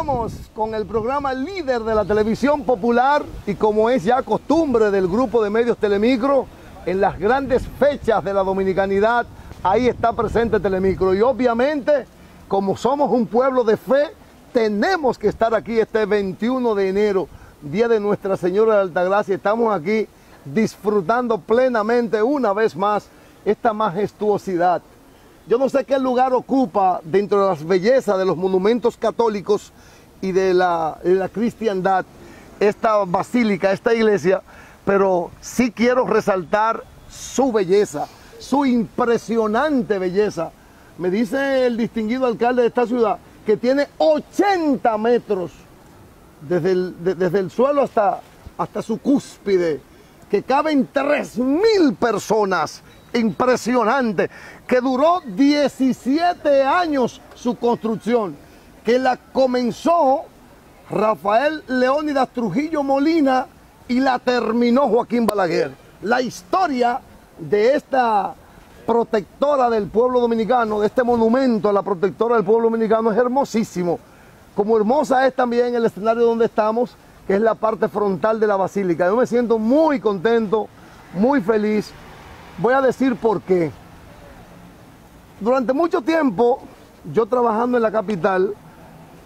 Continuamos con el programa líder de la televisión popular y como es ya costumbre del grupo de medios Telemicro, en las grandes fechas de la dominicanidad, ahí está presente Telemicro. Y obviamente, como somos un pueblo de fe, tenemos que estar aquí este 21 de enero, día de Nuestra Señora de Altagracia. Estamos aquí disfrutando plenamente una vez más esta majestuosidad yo no sé qué lugar ocupa dentro de las bellezas de los monumentos católicos y de la, cristiandad esta basílica, esta iglesia, pero sí quiero resaltar su belleza, su impresionante belleza. Me dice el distinguido alcalde de esta ciudad que tiene 80 metros desde el, desde el suelo hasta, hasta su cúspide, que caben 3.000 personas impresionante, que duró 17 años su construcción, que la comenzó Rafael Leónidas Trujillo Molina y la terminó Joaquín Balaguer. La historia de esta protectora del pueblo dominicano, de este monumento a la protectora del pueblo dominicano es hermosísimo. Como hermosa es también el escenario donde estamos, que es la parte frontal de la basílica. Yo me siento muy contento, muy feliz Voy a decir por qué. Durante mucho tiempo, yo trabajando en la capital,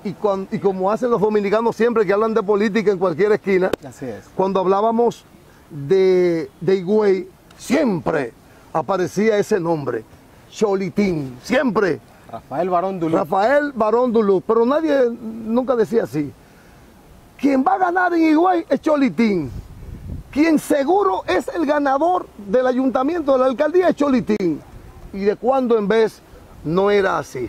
y, como hacen los dominicanos siempre que hablan de política en cualquier esquina, cuando hablábamos de, de Higüey, siempre aparecía ese nombre, Cholitín, siempre. Rafael Barón Dulú. Rafael Barón Dulú, pero nadie nunca decía así. Quien va a ganar en Higüey es Cholitín quien seguro es el ganador del ayuntamiento de la alcaldía es Cholitín. Y de cuando en vez no era así.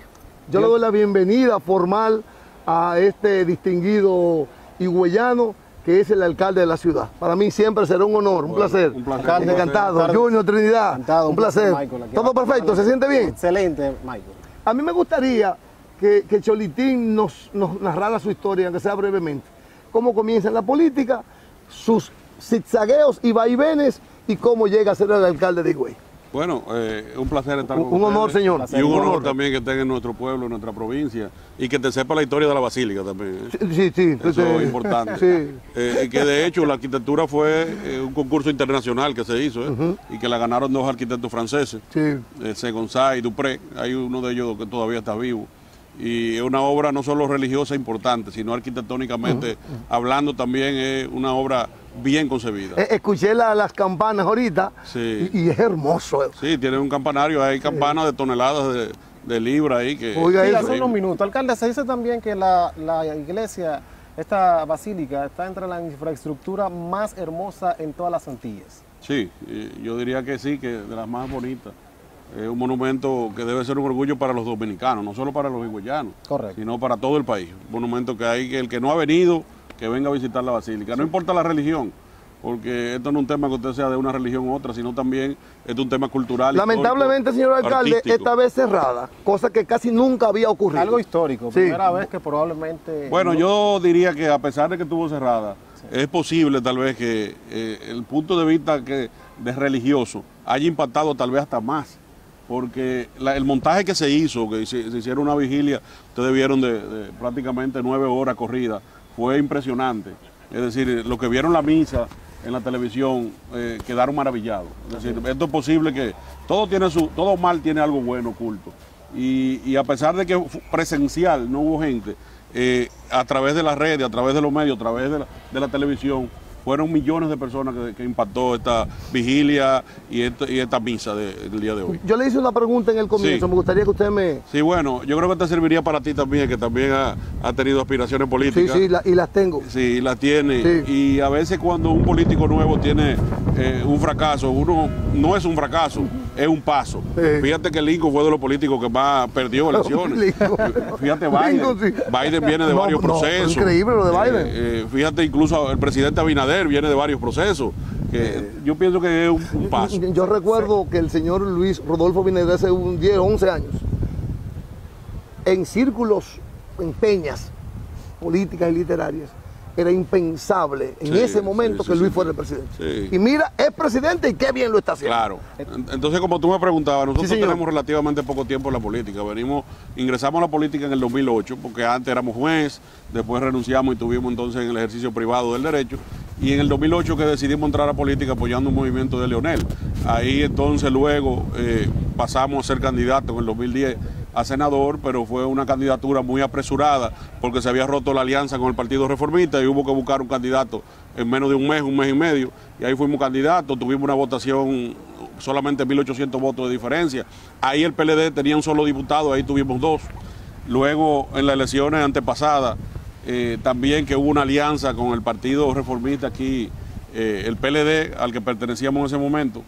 Yo le doy la bienvenida formal a este distinguido higüeyano que es el alcalde de la ciudad. Para mí siempre será un honor, un placer. Un placer. Encantado. Junior Trinidad. un placer. Todo perfecto, ¿se siente bien? Excelente, Michael. A mí me gustaría que, Cholitín nos, nos narrara su historia, aunque sea brevemente. Cómo comienza en la política, sus zigzagueos y vaivenes y cómo llega a ser el alcalde de Higüey. Bueno, eh, un placer estar con Un honor, señor. Y un, honor, también que estén en nuestro pueblo, en nuestra provincia, y que te sepa la historia de la basílica también. ¿eh? Sí, sí. Eso es importante. Sí. Eh, que de hecho la arquitectura fue un concurso internacional que se hizo, y que la ganaron dos arquitectos franceses, sí. Y Dupré. Hay uno de ellos que todavía está vivo y es una obra no solo religiosa importante, sino arquitectónicamente hablando también es una obra bien concebida. Eh, escuché las campanas ahorita y, es hermoso. Sí, tiene un campanario, hay campanas de toneladas de, libra ahí que... Oiga, hace unos minutos. Alcalde, se dice también que la, iglesia, esta basílica, está entre la infraestructura más hermosa en todas las Antillas. Sí, yo diría que sí, que de las más bonitas. Es un monumento que debe ser un orgullo para los dominicanos, no solo para los higüeyanos, sino para todo el país. Un monumento que hay que el que no ha venido que venga a visitar la basílica. No importa la religión, porque esto no es un tema que usted sea de una religión u otra, sino también es un tema cultural. Lamentablemente, señor alcalde, esta vez cerrada, cosa que casi nunca había ocurrido. Algo histórico, primera vez que probablemente... Bueno, yo diría que a pesar de que estuvo cerrada, es posible tal vez que eh, el punto de vista que, de religioso haya impactado tal vez hasta más porque el montaje que se hizo, que se, hicieron una vigilia, ustedes vieron de prácticamente nueve horas corridas, fue impresionante. Es decir, lo que vieron la misa en la televisión eh, quedaron maravillados. Es decir, esto es posible que todo tiene su, todo mal tiene algo bueno oculto. Y, a pesar de que presencial no hubo gente, eh, a través de las redes, a través de los medios, a través de la televisión, fueron millones de personas que, impactó esta vigilia y esta, misa del día de hoy. Yo le hice una pregunta en el comienzo, me gustaría que usted me... Sí, bueno, yo creo que te serviría para ti también, que también ha, tenido aspiraciones políticas. Sí, sí, y las tengo. Sí, las tiene. Y a veces cuando un político nuevo tiene eh, un fracaso, uno no es un fracaso, es un paso. Fíjate que Lincoln fue de los políticos que más perdió elecciones. fíjate, Biden. Biden viene de varios procesos. increíble lo de Biden. Eh, eh, fíjate incluso el presidente Abinader viene de varios procesos. Que yo pienso que es un, paso. Yo recuerdo que el señor Luis Rodolfo Abinader hace un 10, 11 años, en círculos, en peñas políticas y literarias, era impensable en Sí, ese momento sí, sí, que Luis fuera el presidente. Y mira, es presidente y qué bien lo está haciendo. Claro. Entonces, como tú me preguntabas, nosotros tenemos relativamente poco tiempo en la política. Venimos, ingresamos a la política en el 2008, porque antes éramos juez, después renunciamos y tuvimos entonces en el ejercicio privado del derecho. Y en el 2008 que decidimos entrar a política apoyando un movimiento de Leonel. Ahí entonces luego eh, pasamos a ser candidato en el 2010 a senador, pero fue una candidatura muy apresurada porque se había roto la alianza con el Partido Reformista y hubo que buscar un candidato en menos de un mes, un mes y medio. Y ahí fuimos candidatos, tuvimos una votación solamente 1.800 votos de diferencia. Ahí el PLD tenía un solo diputado, ahí tuvimos dos. Luego, en las elecciones antepasadas, eh, también que hubo una alianza con el Partido Reformista aquí, eh, el PLD, al que pertenecíamos en ese momento,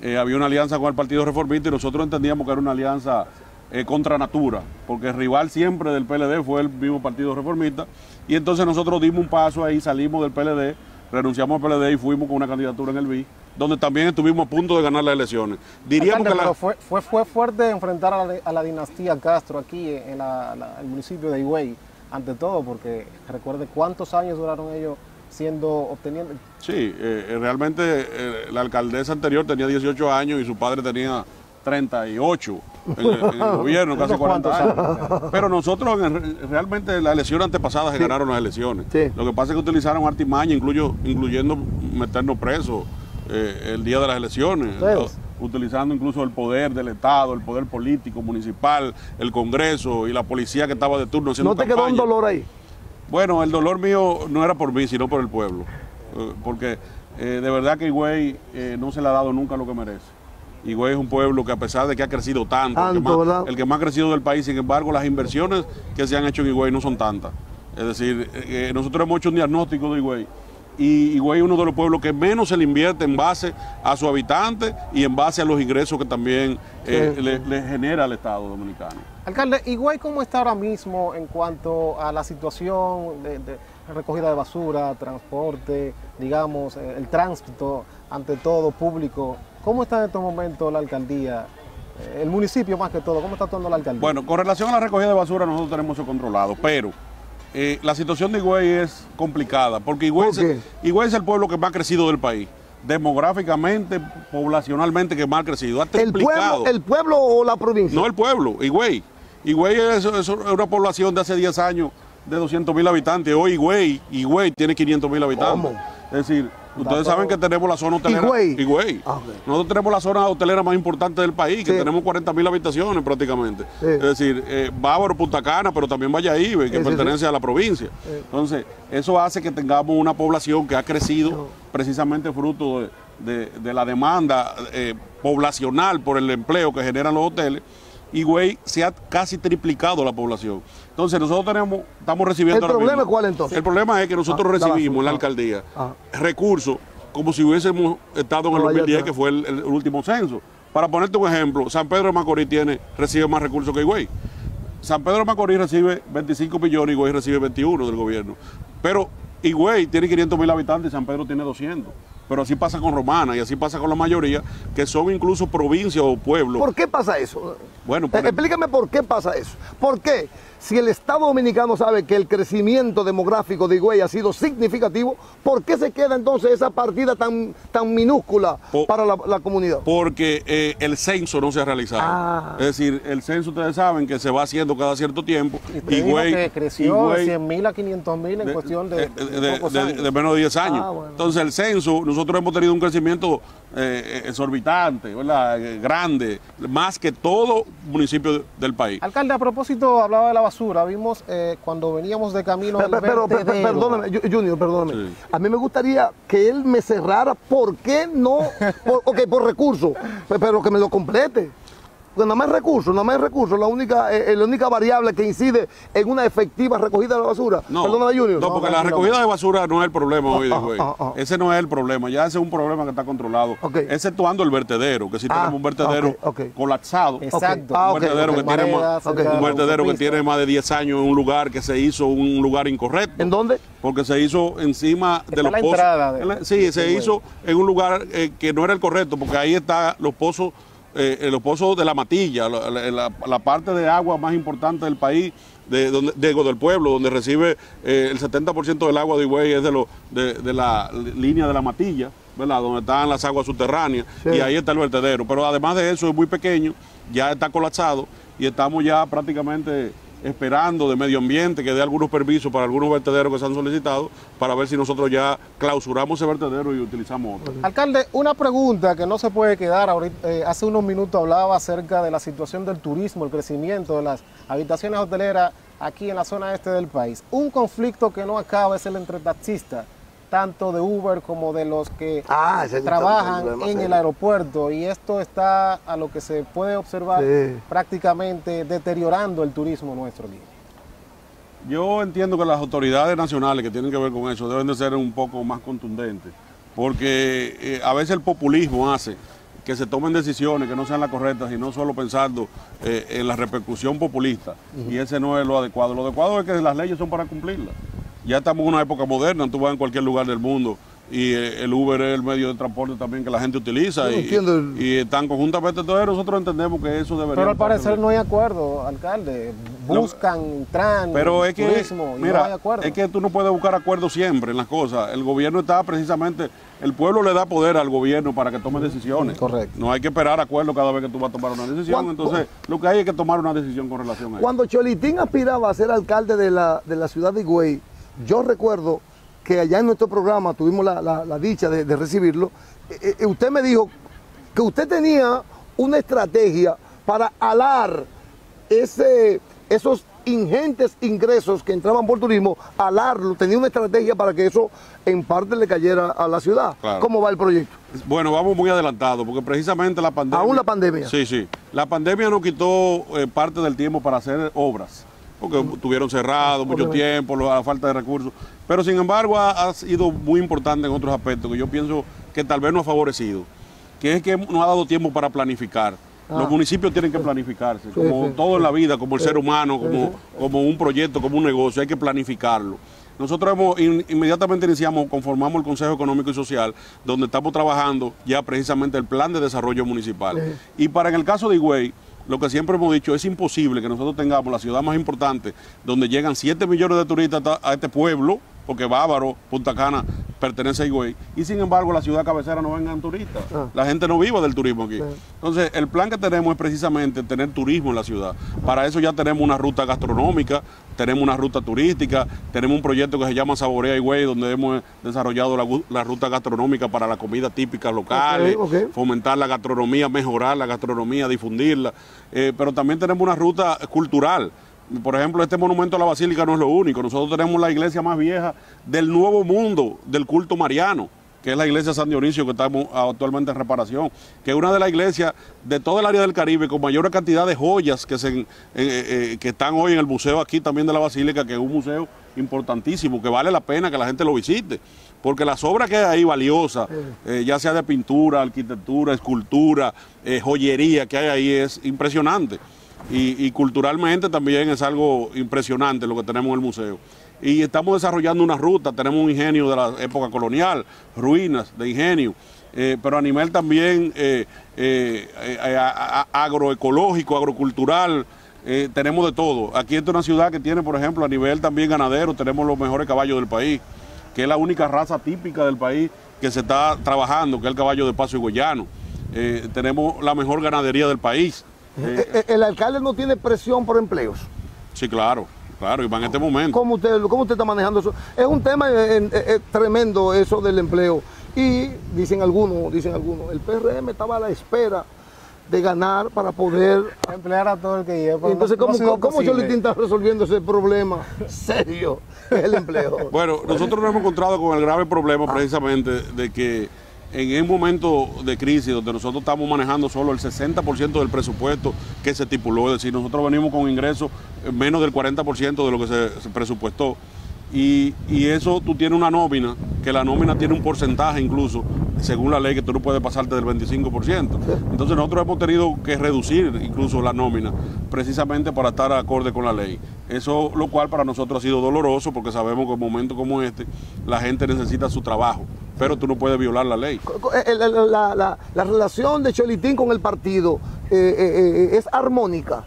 eh, había una alianza con el Partido Reformista y nosotros entendíamos que era una alianza eh, contra natura, porque el rival siempre del PLD fue el mismo Partido Reformista, y entonces nosotros dimos un paso ahí, salimos del PLD, renunciamos al PLD y fuimos con una candidatura en el BI, donde también estuvimos a punto de ganar las elecciones. Diríamos Alcalde, que la- fue, fue, fue fuerte enfrentar a la, a la dinastía Castro aquí en la- el municipio de Higüey, ante todo, porque recuerde cuántos años duraron ellos siendo, obteniendo, Sí, eh, eh, realmente eh, la alcaldesa anterior tenía 18 años y su padre tenía 38 en el, en el gobierno, casi Unos 40 cuantos años. Pero nosotros en realmente las elecciones antepasadas se ganaron las elecciones. Sí. Lo que pasa es que utilizaron artimaña, incluyo, incluyendo meternos presos eh, el día de las elecciones. Utilizando incluso el poder del Estado, el poder político, municipal, el Congreso y la policía que estaba de turno haciendo ¿No te quedó un dolor ahí? Bueno, el dolor mío no era por mí, sino por el pueblo. Eh, porque eh, de verdad que Higüey no se le ha dado nunca lo que merece. Higüey es un pueblo que a pesar de que ha crecido tanto, el, que más, ¿verdad? el que más ha crecido del país, sin embargo, las inversiones que se han hecho en Higüey no son tantas. Es decir, eh, eh, nosotros hemos hecho un diagnóstico de Higüey y Higüey es uno de los pueblos que menos se le invierte en base a su habitante y en base a los ingresos que también eh, Sí. le, le genera al Estado dominicano. Alcalde, Higüey, ¿cómo está ahora mismo en cuanto a la situación de, de recogida de basura, transporte, digamos, el tránsito, ante todo, público? ¿Cómo está en estos momentos la alcaldía, eh, el municipio más que todo? ¿Cómo está actuando la alcaldía? Bueno, con relación a la recogida de basura, nosotros tenemos eso controlado, pero eh, la situación de Higüey es complicada, porque Higüey, es- Higüey es el pueblo que más ha crecido del país, demográficamente, poblacionalmente que más ha crecido, ha ¿El pueblo, ¿El pueblo o la provincia? No el pueblo, Higüey. Higüey es, es una población de hace 10 años de 200 mil habitantes. Hoy Higüey, Higüey tiene 500 mil habitantes. ¿Cómo? Es decir, ustedes saben que tenemos la zona hotelera. Higüey. Higüey. Ah, ok. Nosotros tenemos la zona hotelera más importante del país, que Sí. tenemos 40 mil habitaciones prácticamente. Sí. Es decir, eh, Bávaro, Punta Cana, pero también Valladolid, que Sí, pertenece a la provincia. Entonces, eso hace que tengamos una población que ha crecido precisamente fruto de, de- de la demanda eh, poblacional por el empleo que generan los hoteles. Y güey, se ha casi triplicado la población. Entonces nosotros tenemos, estamos recibiendo. ¿El problema es cuál, entonces? El problema es que nosotros Ah, la recibimos en la basura. alcaldía Ah. recursos como si hubiésemos estado en el No, allá 2010, está. que fue el, el último censo. Para ponerte un ejemplo, San Pedro de Macorís tiene, recibe más recursos que Higüey. San Pedro de Macorís recibe 25 millones y Higüey recibe 21 del gobierno. Pero Higüey tiene 500 mil habitantes y San Pedro tiene 200. Pero así pasa con Romana y así pasa con la mayoría, que son incluso provincias o pueblos. ¿Por qué pasa eso? Bueno, Eh, por- explícame por qué pasa eso. ¿Por qué? Si el Estado Dominicano sabe que el crecimiento demográfico de Higüey ha sido significativo, ¿por qué se queda entonces esa partida tan, tan minúscula para la, la comunidad? porque eh, el censo no se ha realizado. Ah. Es decir, el censo ustedes saben que se va haciendo cada cierto tiempo. y Higüey- que creció de Higüey- 100 mil a 500 mil en de- cuestión de, eh, de de- pocos de- años. de menos de 10 años. Ah, bueno. Entonces el censo, nosotros hemos tenido un crecimiento eh, exorbitante, ¿verdad? Eh, grande, más que todo municipio del país. Alcalde, a propósito, hablaba de la basura. Vimos eh, cuando veníamos de camino Pero, al pero- pero- perdóname, Ju- Junior, perdóname. Sí. A mí me gustaría que él me cerrara por qué no, por, ok, por recursos, pe- pero que me lo complete. Porque nada más recursos, nada más recursos, la única, eh, la única variable que incide en una efectiva recogida de la basura. No, Perdóname, Junior. no, porque la recogida de basura no es el problema hoy de ah, güey. ah, ah. Ese no es el problema, ya ese es un problema que está controlado. Exceptuando el vertedero, que Ah, tenemos un vertedero colapsado. Exacto. Ah, un vertedero que tiene Mareda, más, de un la vertedero que autopista. tiene más de 10 años en un lugar que se hizo un lugar incorrecto. ¿En dónde? Porque se hizo encima Está de los la pozos. de- sí, se hizo en un lugar eh, que no era el correcto, porque ahí está los pozos eh, los pozos de la matilla, la, parte de agua más importante del país, de, donde, del pueblo, donde recibe eh, el 70% del agua de Higüey es de, lo, de, la línea de la matilla, ¿verdad? donde están las aguas subterráneas, y ahí está el vertedero. Pero además de eso es muy pequeño, ya está colapsado y estamos ya prácticamente esperando de medio ambiente que dé algunos permisos para algunos vertederos que se han solicitado para ver si nosotros ya clausuramos ese vertedero y utilizamos otro. Alcalde, una pregunta que no se puede quedar. Ahorita, eh, hace unos minutos hablaba acerca de la situación del turismo, el crecimiento de las habitaciones hoteleras aquí en la zona este del país. Un conflicto que no acaba es el entre taxistas tanto de Uber como de los que ah, trabajan en el aeropuerto. Y esto está a lo que se puede observar prácticamente deteriorando el turismo nuestro aquí. Yo entiendo que las autoridades nacionales que tienen que ver con eso deben de ser un poco más contundentes, porque eh, a veces el populismo hace que se tomen decisiones que no sean las correctas y no solo pensando eh, en la repercusión populista, y ese no es lo adecuado. Lo adecuado es que las leyes son para cumplirlas ya estamos en una época moderna, tú vas en cualquier lugar del mundo y eh, el Uber es el medio de transporte también que la gente utiliza y, y, están conjuntamente todos nosotros entendemos que eso debería pero al parecer no hay acuerdo alcalde. Buscan tran pero es que turismo, mira, no hay acuerdo. es que tú no puedes buscar acuerdo siempre en las cosas. El gobierno está precisamente el pueblo le da poder al gobierno para que tome decisiones. Correcto. No hay que esperar acuerdo cada vez que tú vas a tomar una decisión. Entonces lo que hay es que tomar una decisión con relación a eso. Cuando Cholitín aspiraba a ser alcalde de la, de la ciudad de Higüey yo recuerdo que allá en nuestro programa tuvimos la, dicha de, recibirlo. Eh, eh, usted me dijo que usted tenía una estrategia para alar ese, esos ingentes ingresos que entraban por turismo, alarlo, tenía una estrategia para que eso en parte le cayera a la ciudad. ¿Cómo va el proyecto? Bueno, vamos muy adelantados, porque precisamente la pandemia... Aún la pandemia. Sí, sí. La pandemia nos quitó eh, parte del tiempo para hacer obras porque estuvieron cerrados mucho tiempo, la falta de recursos. Pero sin embargo ha, sido muy importante en otros aspectos que yo pienso que tal vez no ha favorecido, que es que no ha dado tiempo para planificar. Los ah. municipios tienen que planificarse, como todo en la vida, como el ser humano, como, como un proyecto, como un negocio, hay que planificarlo. Nosotros hemos, inmediatamente iniciamos, conformamos el Consejo Económico y Social, donde estamos trabajando ya precisamente el plan de desarrollo municipal. Y para en el caso de Higüey, lo que siempre hemos dicho, es imposible que nosotros tengamos la ciudad más importante, donde llegan 7 millones de turistas a este pueblo, porque Bávaro, Punta Cana, pertenece a Higüey, y sin embargo la ciudad cabecera no vengan turistas. Ah. La gente no viva del turismo aquí. Entonces, el plan que tenemos es precisamente tener turismo en la ciudad. Para eso ya tenemos una ruta gastronómica, tenemos una ruta turística, tenemos un proyecto que se llama Saborea Higüey, donde hemos desarrollado la, ruta gastronómica para la comida típica local, fomentar la gastronomía, mejorar la gastronomía, difundirla. Eh, pero también tenemos una ruta cultural por ejemplo, este monumento a la Basílica no es lo único. Nosotros tenemos la iglesia más vieja del Nuevo Mundo, del culto mariano, que es la iglesia San Dionisio, que estamos actualmente en reparación, que es una de las iglesias de todo el área del Caribe con mayor cantidad de joyas que, se, eh, eh, que están hoy en el museo aquí también de la Basílica, que es un museo importantísimo, que vale la pena que la gente lo visite. Porque las obras que hay ahí valiosas, eh, ya sea de pintura, arquitectura, escultura, joyería que hay ahí, es impresionante y, culturalmente también es algo impresionante lo que tenemos en el museo. Y estamos desarrollando una ruta, tenemos un ingenio de la época colonial, ruinas de ingenio, eh, pero a nivel también eh, eh, agroecológico, agrocultural, tenemos de todo. Aquí es una ciudad que tiene, por ejemplo, a nivel también ganadero, tenemos los mejores caballos del país, que es la única raza típica del país que se está trabajando, que es el caballo de paso y goyano. tenemos la mejor ganadería del país. Eh, eh, el alcalde no tiene presión por empleos. Sí, claro, claro, y va en este momento. ¿Cómo usted, cómo usted está manejando eso? Es un tema eh, tremendo eso del empleo. Y dicen algunos, dicen algunos, el PRM estaba a la espera de ganar para poder emplear a todo el que lleva. Entonces, ¿cómo, no ¿cómo está resolviendo ese problema serio el empleo? Bueno, nosotros nos hemos encontrado con el grave problema ah. precisamente de que en un momento de crisis donde nosotros estamos manejando solo el 60% del presupuesto que se estipuló, es decir, nosotros venimos con ingresos menos del 40% de lo que se, presupuestó. Y, eso tú tienes una nómina, que la nómina tiene un porcentaje incluso, según la ley, que tú no puedes pasarte del 25%. Entonces nosotros hemos tenido que reducir incluso la nómina, precisamente para estar acorde con la ley. Eso lo cual para nosotros ha sido doloroso, porque sabemos que en un momento como este la gente necesita su trabajo pero tú no puedes violar la ley. Eh, la, la- la- la relación de Cholitín con el partido eh, eh, eh, es armónica.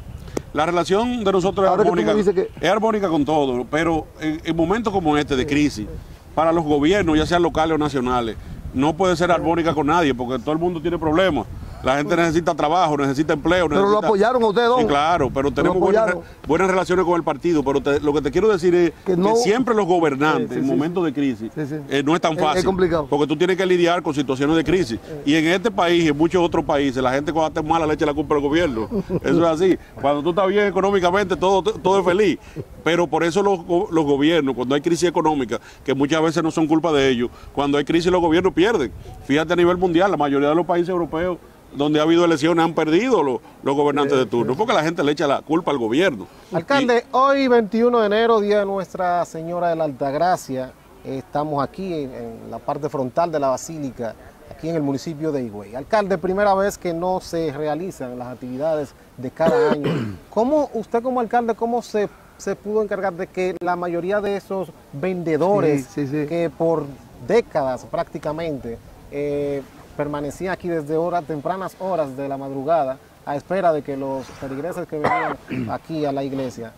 La relación de nosotros es Ahora armónica, que- es armónica con todo, pero en, en momentos como este de crisis, para los gobiernos, ya sean locales o nacionales, no puede ser armónica con nadie, porque todo el mundo tiene problemas. La gente necesita trabajo, necesita empleo. Pero lo apoyaron a usted, don. Sí, claro, pero tenemos buenas, relaciones con el partido. Pero te- lo que te quiero decir es Que siempre los gobernantes, Sí, sí, en momentos de crisis, eh, no es tan Es- es fácil. complicado. Porque tú tienes que lidiar con situaciones de crisis. Y en este país y en muchos otros países, la gente cuando está mala le echa la culpa al gobierno. Eso es así. Cuando tú estás bien económicamente, todo, todo es feliz. Pero por eso los, los gobiernos, cuando hay crisis económica, que muchas veces no son culpa de ellos, cuando hay crisis los gobiernos pierden. Fíjate a nivel mundial, la mayoría de los países europeos donde ha habido elecciones han perdido los, los gobernantes de turno, porque la gente le echa la culpa al gobierno. Alcalde, hoy 21 de enero, día de Nuestra Señora de la Altagracia, estamos aquí en, en la parte frontal de la Basílica, aquí en el municipio de Higüey. Alcalde, primera vez que no se realizan las actividades de cada año. ¿Cómo usted como alcalde, cómo se, se pudo encargar de que la mayoría de esos vendedores Sí, sí, sí. que por décadas prácticamente eh, permanecían aquí desde horas, tempranas horas de la madrugada a espera de que los feligreses que venían aquí a la iglesia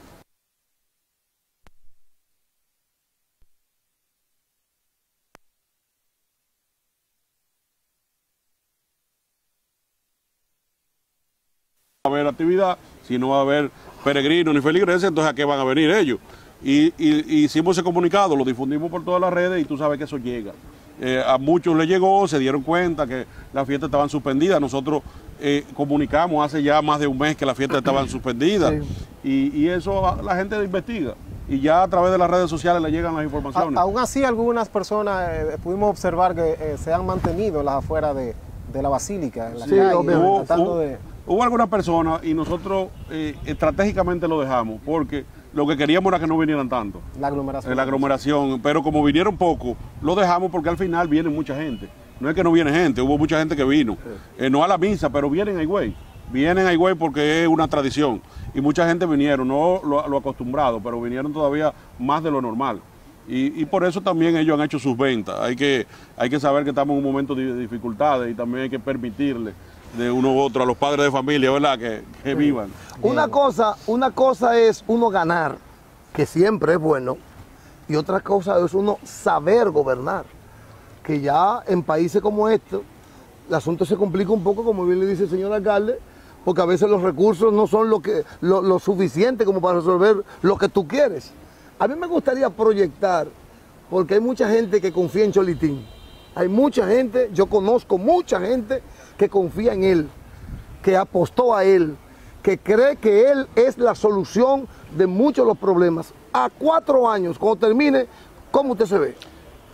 va a haber actividad, si no va a haber peregrinos ni feligreses, entonces a qué van a venir ellos. Y, y- y hicimos ese comunicado, lo difundimos por todas las redes y tú sabes que eso llega. Eh, a muchos les llegó, se dieron cuenta que las fiestas estaban suspendidas. Nosotros eh, comunicamos hace ya más de un mes que las fiestas estaban suspendidas y, y eso a- la gente investiga. Y ya a través de las redes sociales le llegan las A- informaciones. aún así, algunas personas eh, pudimos observar que eh, se han mantenido en las afueras de, de la basílica, en la Sí, calle. Hubo, tratando hubo- de... hubo algunas personas y nosotros eh, estratégicamente lo dejamos porque lo que queríamos era que no vinieran tanto. La aglomeración. en la aglomeración, pero como vinieron poco, lo dejamos porque al final viene mucha gente. No es que no viene gente, hubo mucha gente que vino, Eh, no a la misa, pero vienen a Higüey. Vienen a Higüey porque es una tradición. Y mucha gente vinieron, no lo, lo acostumbrado, pero vinieron todavía más de lo normal. Y, y por eso también ellos han hecho sus ventas. Hay que, hay que saber que estamos en un momento de dificultades y también hay que permitirle de uno u otro a los padres de familia, ¿verdad? Que, que vivan. Una cosa, una cosa es uno ganar, que siempre es bueno, y otra cosa es uno saber gobernar. Que ya en países como este, el asunto se complica un poco, como bien le dice el señor alcalde, porque a veces los recursos no son lo, que, lo, lo suficiente como para resolver lo que tú quieres. A mí me gustaría proyectar, porque hay mucha gente que confía en Cholitín. Hay mucha gente, yo conozco mucha gente que confía en él que apostó a él, que cree que él es la solución de muchos de los problemas. A cuatro años, cuando termine, ¿cómo usted se ve?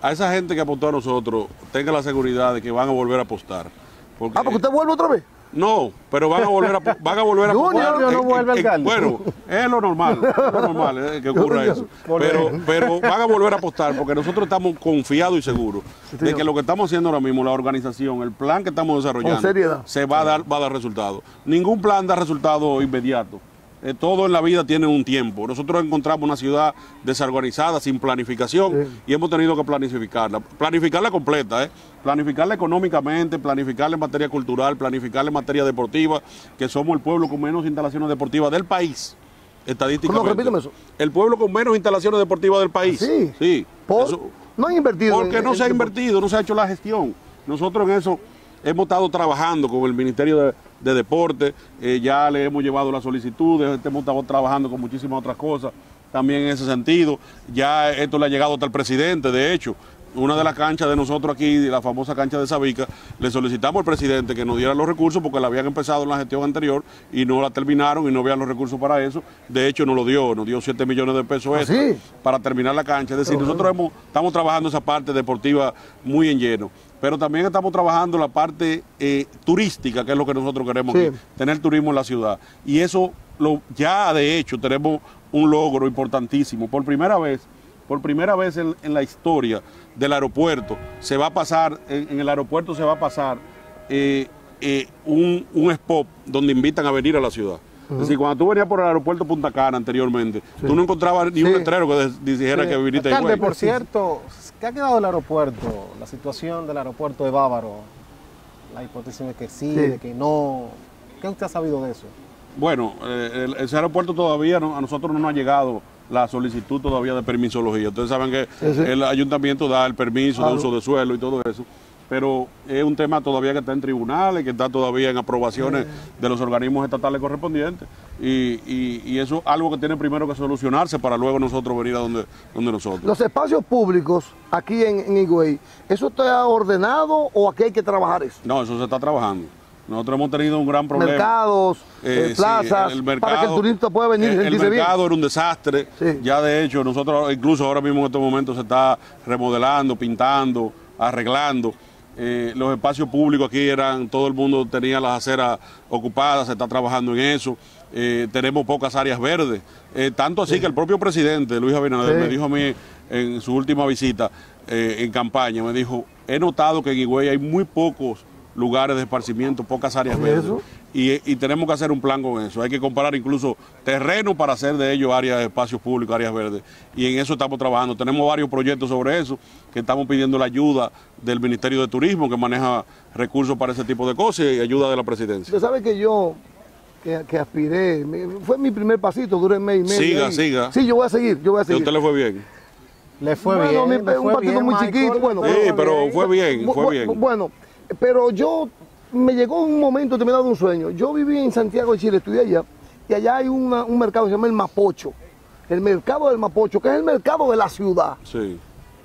A esa gente que apuntó a nosotros, tenga la seguridad de que van a volver a apostar. Porque, Ah, porque usted vuelve otra vez. No, pero van a volver a, van a, volver a Junior, no vuelve alcalde. Bueno, es lo normal, es lo normal eh, que ocurra eso. Pero, pero van a volver a apostar porque nosotros estamos confiados y seguros de que lo que estamos haciendo ahora mismo, la organización, el plan que estamos desarrollando, se va a dar, va a dar resultados. Ningún plan da resultado inmediato. Eh, todo en la vida tiene un tiempo. Nosotros encontramos una ciudad desorganizada, sin planificación, y hemos tenido que planificarla. Planificarla completa, ¿eh? planificarla económicamente, planificarla en materia cultural, planificarla en materia deportiva, que somos el pueblo con menos instalaciones deportivas del país, estadísticamente. ¿Cómo? Repíteme eso. El pueblo con menos instalaciones deportivas del país. Sí. Sí. Por- Eso- no han invertido. porque en- no se ha en- invertido, no se ha hecho la gestión. Nosotros en eso hemos estado trabajando con el Ministerio de, de Deporte, eh, ya le hemos llevado las solicitudes, hemos estado trabajando con muchísimas otras cosas también en ese sentido. Ya esto le ha llegado hasta el presidente, de hecho. Una de las canchas de nosotros aquí, la famosa cancha de Sabica, le solicitamos al presidente que nos diera los recursos porque la habían empezado en la gestión anterior y no la terminaron y no habían los recursos para eso. De hecho, nos lo dio, nos dio 7 millones de pesos ¿Ah, extra sí? para terminar la cancha. Es decir, nosotros hemos- estamos trabajando esa parte deportiva muy en lleno, pero también estamos trabajando la parte eh, turística, que es lo que nosotros queremos Sí. aquí, tener turismo en la ciudad. Y eso lo, ya de hecho tenemos un logro importantísimo. Por primera vez, por primera vez en, en la historia del aeropuerto, se va a pasar, en, en el aeropuerto se va a pasar eh, eh, un, un spot donde invitan a venir a la ciudad. Es decir, cuando tú venías por el aeropuerto Punta Cana anteriormente, tú no encontrabas ni un Sí. letrero que dijera Sí. que viniste Alcalde, por cierto, ¿qué ha quedado del aeropuerto? La situación del aeropuerto de Bávaro. La hipótesis de que sí, Sí. de que no. ¿Qué usted ha sabido de eso? Bueno, eh, el- ese aeropuerto todavía, no- a nosotros no nos ha llegado la solicitud todavía de permisología. Ustedes saben que Sí, sí. el ayuntamiento da el permiso Claro. de uso de suelo y todo eso, pero es un tema todavía que está en tribunales, que está todavía en aprobaciones de los organismos estatales correspondientes, y, y- y eso es algo que tiene primero que solucionarse para luego nosotros venir a donde, donde nosotros. Los espacios públicos aquí en, en Higüey, ¿eso está ordenado o aquí hay que trabajar eso? No, eso se está trabajando. Nosotros hemos tenido un gran problema. Mercados, Eh, eh, sí, plazas, para que el turista pueda venir el, el bien. mercado era un desastre. Sí. Ya de hecho, nosotros incluso ahora mismo en estos momentos se está remodelando, pintando, arreglando. Eh, los espacios públicos aquí eran, todo el mundo tenía las aceras ocupadas, se está trabajando en eso. Eh, tenemos pocas áreas verdes. Eh, tanto así que el propio presidente, Luis Abinader, Sí. me dijo a mí en su última visita eh, en campaña, me dijo, he notado que en Higüey hay muy pocos lugares de esparcimiento, pocas áreas ¿Y verdes. eso? Y, y tenemos que hacer un plan con eso. Hay que comparar incluso terreno para hacer de ellos áreas de espacios públicos, áreas verdes. Y en eso estamos trabajando. Tenemos varios proyectos sobre eso, que estamos pidiendo la ayuda del Ministerio de Turismo, que maneja recursos para ese tipo de cosas, y ayuda de la presidencia. Usted sabe que yo, que, que aspiré, fue mi primer pasito, duré mes y medio. Siga, ahí. siga. Sí, yo voy a seguir, yo voy a ¿Y a seguir. usted le fue bien? Le fue Bueno, bien. mi- le un fue partido bien, muy Michael, chiquito, bueno. Sí, pero fue bien, fue bien. Bueno, pero yo me llegó un momento determinado de un sueño. Yo viví en Santiago de Chile, estudié allá, y allá hay una- un mercado que se llama el Mapocho. El mercado del Mapocho, que es el mercado de la ciudad. Sí.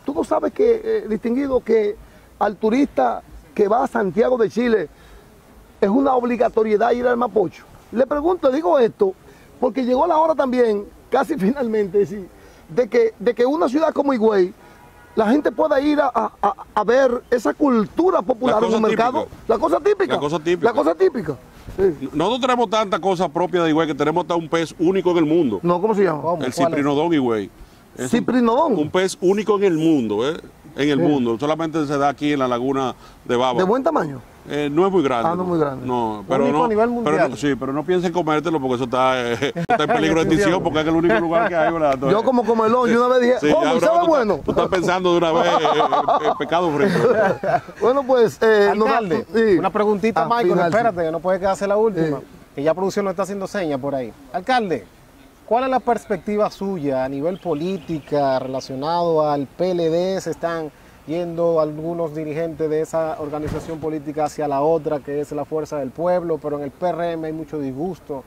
Tú no sabes que, eh, distinguido, que al turista que va a Santiago de Chile es una obligatoriedad ir al Mapocho. Le pregunto, digo esto, porque llegó la hora también, casi finalmente, sí, de que, de que una ciudad como Higüey, la gente pueda ir a, a- a- ver esa cultura popular La en cosa un mercado. típica. La cosa típica. La cosa típica. La cosa típica. Sí. Nosotros tenemos tanta cosa propia de Higüey que tenemos hasta un pez único en el mundo. No, ¿cómo se llama? El ciprinodón Higüey. Es un- Ciprinodón. Un pez único en el mundo, ¿eh? En el Sí. mundo. Solamente se da aquí en la laguna de Baba. De buen tamaño. Eh, no es muy grande. Ah, no es muy grande. No, pero Único no. a nivel pero mundial. no- sí, pero no piensen comértelo porque eso está, eh, está en peligro de extinción porque es el único lugar que hay, ¿verdad? Yo como comelón, yo una vez dije, Sí, ¿cómo? ya, ¿Y bro, sabe tú bueno? estás- Tú estás pensando de una vez eh, eh, eh, pecado frito. Bueno, pues... Eh, Alcalde, sí. una preguntita, Ah, Michael, final, sí. espérate, que no puede quedarse la última. Sí. Que ya producción nos está haciendo señas por ahí. Alcalde, ¿cuál es la perspectiva suya a nivel política relacionado al PLD? ¿Se están yendo algunos dirigentes de esa organización política hacia la otra, que es la Fuerza del Pueblo, pero en el PRM hay mucho disgusto?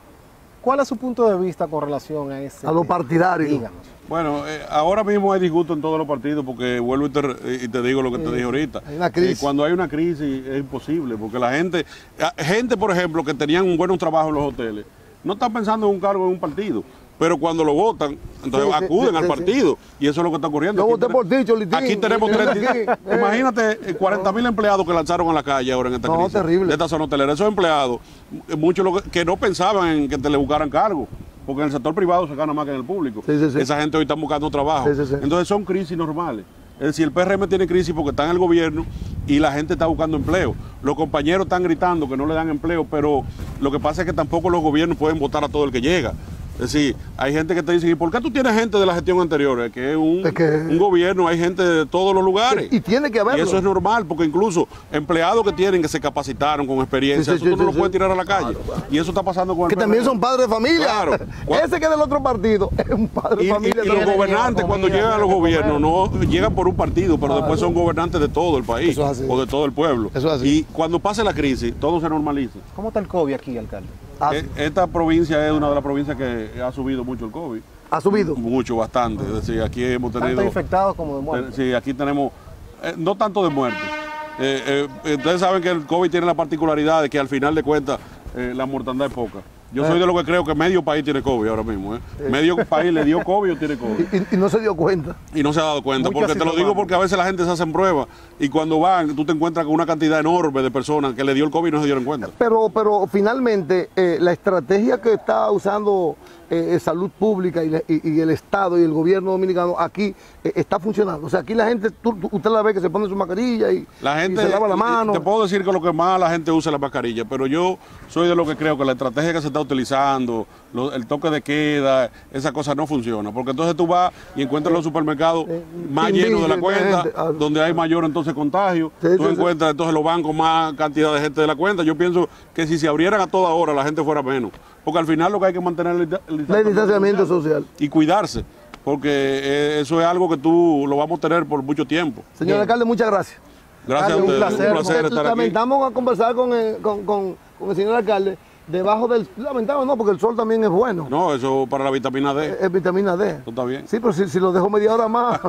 ¿Cuál es su punto de vista con relación a ese? A lo partidario. Díganos. Bueno, eh, ahora mismo hay disgusto en todos los partidos porque vuelvo y te, re- y te digo lo que te dije ahorita. hay una crisis. Eh, cuando hay una crisis es imposible porque la gente, ah, gente por ejemplo que tenían un buen trabajo en los hoteles, no están pensando en un cargo en un partido. Pero cuando lo votan, entonces Sí, acuden sí, al sí, partido. Y eso es lo que está ocurriendo. Yo Aquí voté por ti, Cholitín. Aquí tenemos Y- y- 30 aquí, eh. Imagínate 40 mil empleados que lanzaron a la calle ahora en esta No, crisis. terrible. De esta zona hotelera. Esos empleados, eh, muchos lo que, que no pensaban en que te le buscaran cargo. Porque en el sector privado se gana más que en el público. Esa gente hoy está buscando trabajo. Entonces son crisis normales. Es decir, el PRM tiene crisis porque está en el gobierno y la gente está buscando empleo. Los compañeros están gritando que no le dan empleo, pero lo que pasa es que tampoco los gobiernos pueden votar a todo el que llega. Es decir, hay gente que te dice, ¿y por qué tú tienes gente de la gestión anterior? Es que es un, Es que- un gobierno, hay gente de todos los lugares. Y tiene que haberlo. Y eso es normal, porque incluso empleados que tienen que se capacitaron con experiencia, Sí, sí, eso tú sí, no lo puedes tirar a la calle. Y eso está pasando con el que también son padres de familia. Claro. Ese que es del otro partido es un padre Y, de y- familia. y los gobernantes cuando llegan a los gobiernos no llegan por un partido, pero después son gobernantes de todo el país Eso es así. o de todo el pueblo. Eso es así. Y cuando pase la crisis, todo se normaliza. ¿Cómo está el COVID aquí, alcalde? Ha, Eh, Esta provincia es una de las provincias que ha subido mucho el COVID. ha subido. Mucho, bastante. Es decir, aquí hemos tenido... Tanto infectados como de muertos. Sí, aquí tenemos, eh, no tanto de muerte. Eh, eh, ustedes saben que el COVID tiene la particularidad de que al final de cuentas eh, la mortandad es poca. Yo soy de lo que creo que medio país tiene COVID ahora mismo. ¿eh? Medio país le dio COVID o tiene COVID. Y, no se dio cuenta. Y no se ha dado cuenta, porque te lo digo porque a veces la gente se hace pruebas y cuando van tú te encuentras con una cantidad enorme de personas que le dio el COVID y no se dieron cuenta. Pero, pero finalmente eh, la estrategia que está usando eh, Salud Pública y, y- y el Estado y el gobierno dominicano aquí eh, está funcionando. O sea, aquí la gente, tú- usted la ve que se pone su mascarilla y, La gente, y se lava la mano. Te puedo decir que lo que más la gente usa es la mascarilla, pero yo soy de lo que creo que la estrategia que se está utilizando, lo- el toque de queda, esa cosa no funciona. Porque entonces tú vas y encuentras los supermercados más llenos de la cuenta. Ah. donde hay mayor entonces contagio. Tú encuentras entonces los bancos más cantidad de gente de la cuenta. Yo pienso que si se abrieran a toda hora la gente fuera menos. Porque al final lo que hay que mantener es el, dista- el El distanciamiento social. y cuidarse. Porque eh, eso es algo que tú lo vamos a tener por mucho tiempo. Señor Bien. alcalde, muchas gracias. Gracias a un ustedes. placer, un placer estar aquí. Lamentamos a conversar con el, con, con- con el señor alcalde debajo del... Lamentamos no, porque el sol también es bueno. No, eso para la vitamina D. Es vitamina D. Eso está bien. Sí, pero si, si lo dejo media hora más.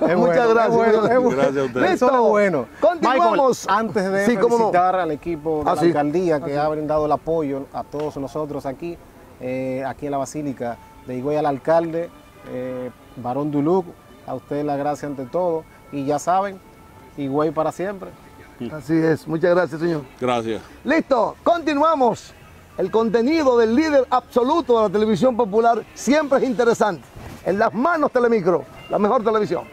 Es Muchas bueno, gracias. es bueno, señor. es bueno. Gracias a ustedes. Listo. Eso es bueno. Continuamos. Michael, antes de Sí, no. al equipo de Ah, la sí. alcaldía que ha brindado el apoyo a todos nosotros aquí, eh, aquí en la Basílica de Higüey al alcalde, eh, Barón Duluc, a usted la gracia ante todo. Y ya saben, Higüey para siempre. Así es. Muchas gracias, señor. Gracias. Listo, continuamos. El contenido del líder absoluto de la televisión popular siempre es interesante. En las manos Telemicro, la mejor televisión.